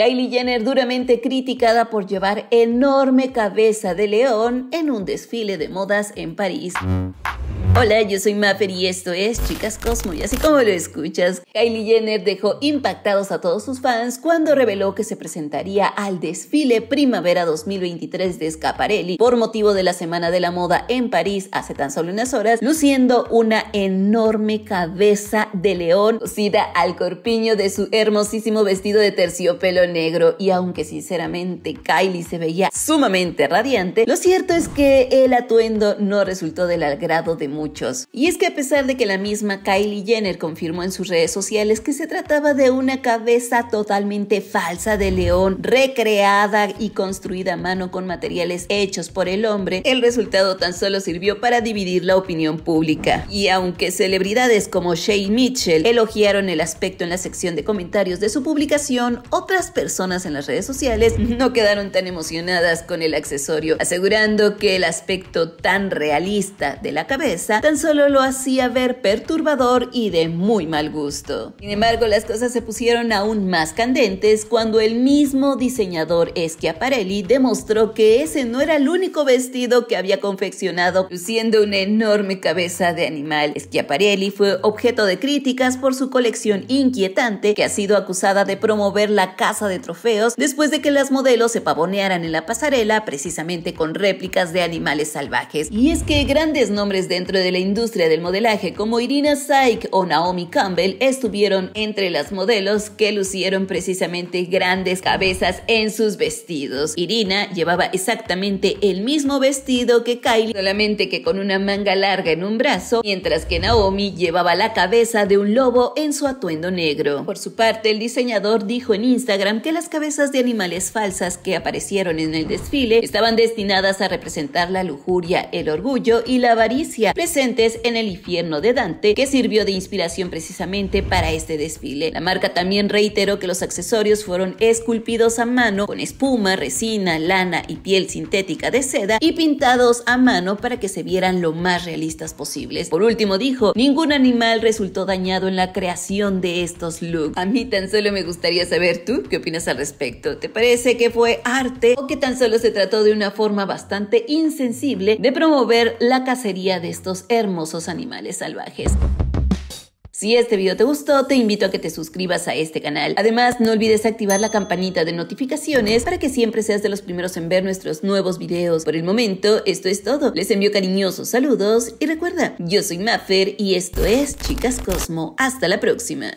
Kylie Jenner duramente criticada por llevar enorme cabeza de león en un desfile de modas en París. Hola, yo soy Mapper y esto es Chicas Cosmo y así como lo escuchas, Kylie Jenner dejó impactados a todos sus fans cuando reveló que se presentaría al desfile Primavera 2023 de Scaparelli por motivo de la Semana de la Moda en París hace tan solo unas horas, luciendo una enorme cabeza de león cosida al corpiño de su hermosísimo vestido de terciopelo negro y aunque sinceramente Kylie se veía sumamente radiante, lo cierto es que el atuendo no resultó del agrado de muchos. Y es que a pesar de que la misma Kylie Jenner confirmó en sus redes sociales que se trataba de una cabeza totalmente falsa de león, recreada y construida a mano con materiales hechos por el hombre, el resultado tan solo sirvió para dividir la opinión pública. Y aunque celebridades como Shay Mitchell elogiaron el aspecto en la sección de comentarios de su publicación, otras personas en las redes sociales no quedaron tan emocionadas con el accesorio, asegurando que el aspecto tan realista de la cabeza tan solo lo hacía ver perturbador y de muy mal gusto. Sin embargo, las cosas se pusieron aún más candentes cuando el mismo diseñador Schiaparelli demostró que ese no era el único vestido que había confeccionado luciendo una enorme cabeza de animal. Schiaparelli fue objeto de críticas por su colección inquietante que ha sido acusada de promover la caza de trofeos después de que las modelos se pavonearan en la pasarela precisamente con réplicas de animales salvajes. Y es que grandes nombres dentro de la industria del modelaje como Irina Saik o Naomi Campbell estuvieron entre las modelos que lucieron precisamente grandes cabezas en sus vestidos. Irina llevaba exactamente el mismo vestido que Kylie, solamente que con una manga larga en un brazo, mientras que Naomi llevaba la cabeza de un lobo en su atuendo negro. Por su parte, el diseñador dijo en Instagram que las cabezas de animales falsas que aparecieron en el desfile estaban destinadas a representar la lujuria, el orgullo y la avaricia, presentes en el infierno de Dante, que sirvió de inspiración precisamente para este desfile. La marca también reiteró que los accesorios fueron esculpidos a mano con espuma, resina, lana y piel sintética de seda y pintados a mano para que se vieran lo más realistas posibles. Por último dijo, ningún animal resultó dañado en la creación de estos looks. A mí tan solo me gustaría saber tú qué opinas al respecto. ¿Te parece que fue arte o que tan solo se trató de una forma bastante insensible de promover la cacería de hermosos animales salvajes. Si este video te gustó, te invito a que te suscribas a este canal. Además, no olvides activar la campanita de notificaciones para que siempre seas de los primeros en ver nuestros nuevos videos. Por el momento, esto es todo. Les envío cariñosos saludos y recuerda, yo soy Maffer y esto es Chicas Cosmo. Hasta la próxima.